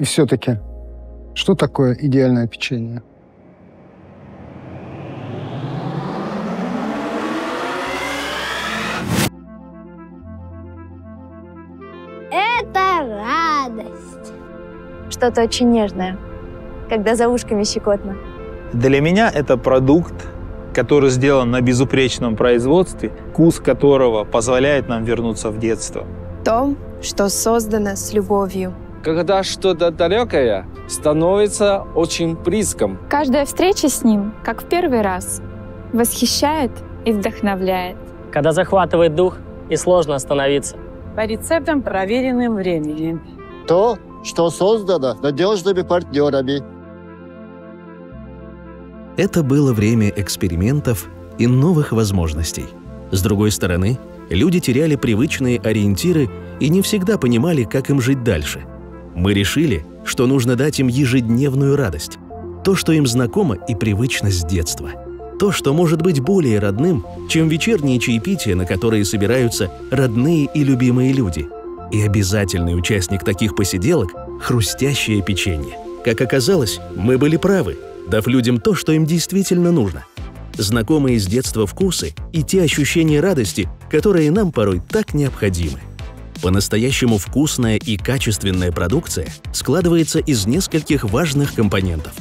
И все-таки, что такое идеальное печенье? Это радость. Что-то очень нежное, когда за ушками щекотно. Для меня это продукт, который сделан на безупречном производстве, вкус которого позволяет нам вернуться в детство. То, что создано с любовью. Когда что-то далекое становится очень близким. Каждая встреча с ним, как в первый раз, восхищает и вдохновляет. Когда захватывает дух и сложно остановиться. По рецептам, проверенным временем. То, что создано надежными партнерами. Это было время экспериментов и новых возможностей. С другой стороны, люди теряли привычные ориентиры и не всегда понимали, как им жить дальше. Мы решили, что нужно дать им ежедневную радость, то, что им знакомо и привычно с детства. То, что может быть более родным, чем вечерние чаепития, на которые собираются родные и любимые люди. И обязательный участник таких посиделок – хрустящее печенье. Как оказалось, мы были правы, дав людям то, что им действительно нужно. Знакомые с детства вкусы и те ощущения радости, которые нам порой так необходимы. По-настоящему вкусная и качественная продукция складывается из нескольких важных компонентов.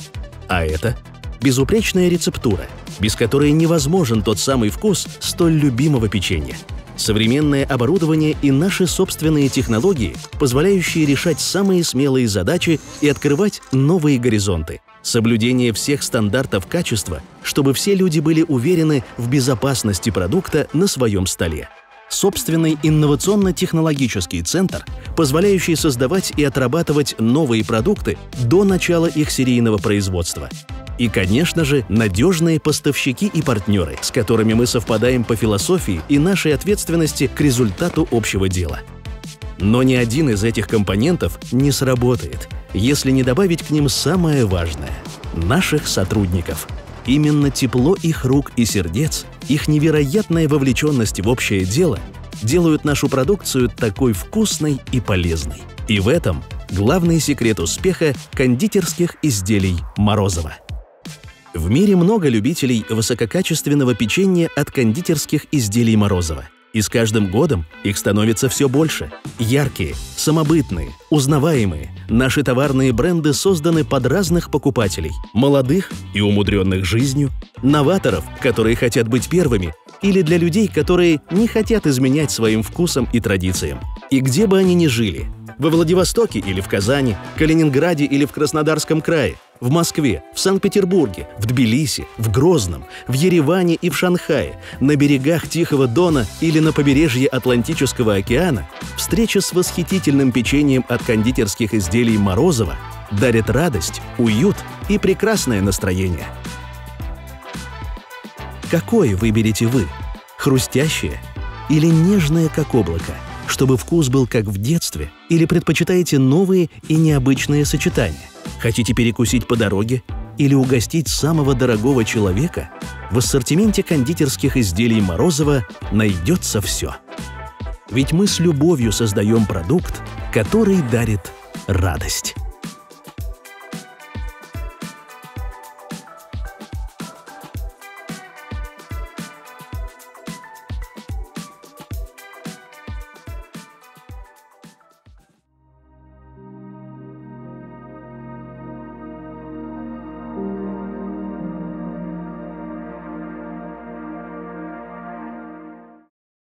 А это безупречная рецептура, без которой невозможен тот самый вкус столь любимого печенья. Современное оборудование и наши собственные технологии, позволяющие решать самые смелые задачи и открывать новые горизонты. Соблюдение всех стандартов качества, чтобы все люди были уверены в безопасности продукта на своем столе собственный инновационно-технологический центр, позволяющий создавать и отрабатывать новые продукты до начала их серийного производства. И, конечно же, надежные поставщики и партнеры, с которыми мы совпадаем по философии и нашей ответственности к результату общего дела. Но ни один из этих компонентов не сработает, если не добавить к ним самое важное – наших сотрудников – Именно тепло их рук и сердец, их невероятная вовлеченность в общее дело делают нашу продукцию такой вкусной и полезной. И в этом главный секрет успеха кондитерских изделий Морозова. В мире много любителей высококачественного печенья от кондитерских изделий Морозова – и с каждым годом их становится все больше. Яркие, самобытные, узнаваемые. Наши товарные бренды созданы под разных покупателей. Молодых и умудренных жизнью, новаторов, которые хотят быть первыми, или для людей, которые не хотят изменять своим вкусом и традициям. И где бы они ни жили – во Владивостоке или в Казани, Калининграде или в Краснодарском крае – в Москве, в Санкт-Петербурге, в Тбилиси, в Грозном, в Ереване и в Шанхае, на берегах Тихого Дона или на побережье Атлантического океана, встреча с восхитительным печеньем от кондитерских изделий Морозова дарит радость, уют и прекрасное настроение. Какое выберете вы? Хрустящее или нежное, как облако? Чтобы вкус был как в детстве? Или предпочитаете новые и необычные сочетания? Хотите перекусить по дороге или угостить самого дорогого человека? В ассортименте кондитерских изделий Морозова найдется все. Ведь мы с любовью создаем продукт, который дарит радость.